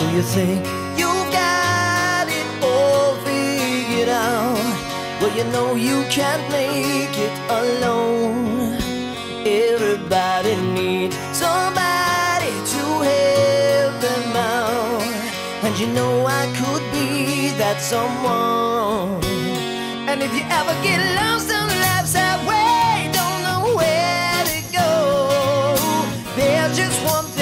So you think you've got it all figured out. Well, you know you can't make it alone. Everybody needs somebody to help them out. And you know I could be that someone. And if you ever get lost on life's highway Don't know where to go. There's just one thing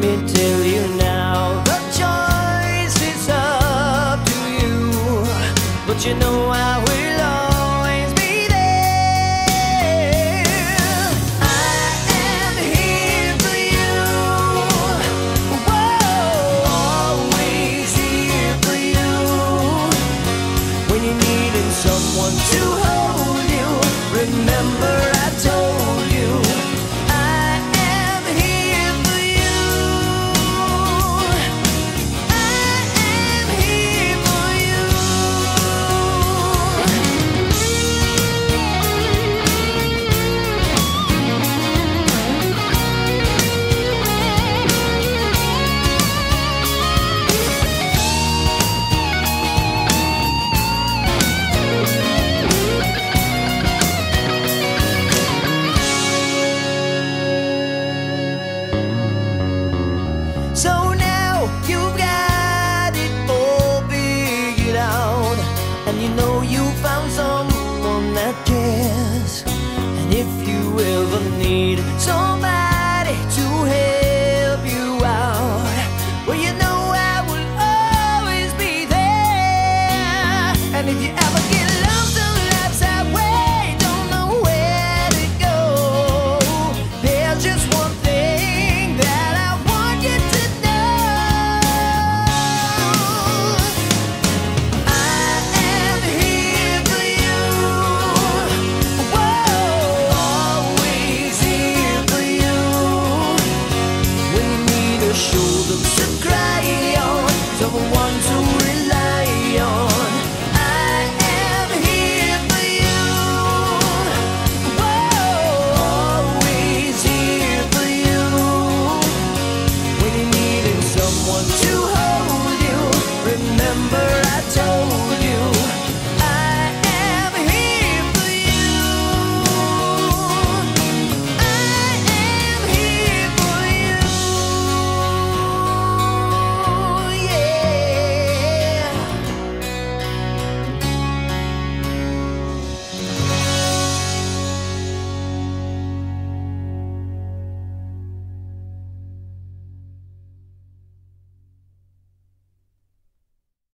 me tell you now. The choice is up to you. But you know I will always be there. I am here for you. Always here for you. When you're needing someone to hold you Remember So now you've got shoulders to cry.